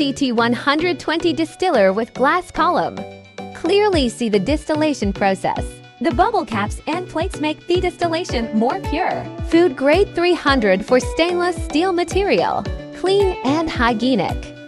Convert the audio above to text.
CT120 distiller with glass column. Clearly see the distillation process. The bubble caps and plates make the distillation more pure. Food grade 304 stainless steel material. Clean and hygienic.